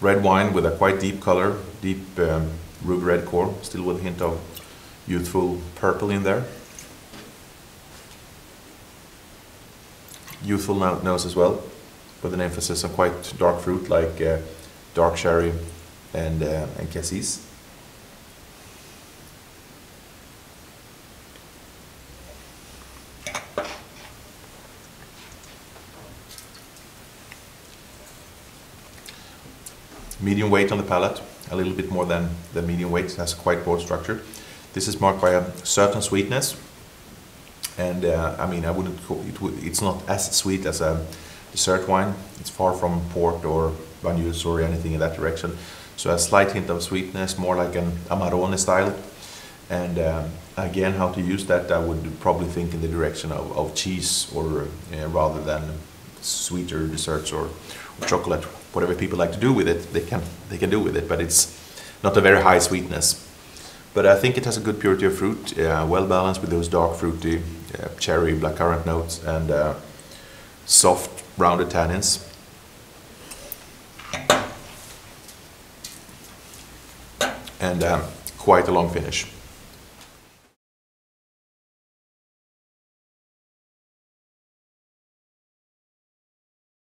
red wine with a quite deep color, deep um, ruby red core, still with a hint of youthful purple in there. Youthful nose as well, with an emphasis on quite dark fruit like uh, dark cherry and, uh, and cassis. Medium weight on the palate, a little bit more than the medium weight, it has quite broad structure. This is marked by a certain sweetness, and uh, I mean, I wouldn't call it, it's not as sweet as a dessert wine. It's far from port or Banyuls or anything in that direction. So a slight hint of sweetness, more like an Amarone style. And um, again, how to use that, I would probably think in the direction of, of cheese or uh, rather than sweeter desserts or, or chocolate. Whatever people like to do with it, they can they can do with it, but it's not a very high sweetness. But I think it has a good purity of fruit, uh, well balanced with those dark fruity uh, cherry, blackcurrant notes, and uh, soft rounded tannins. And um, quite a long finish.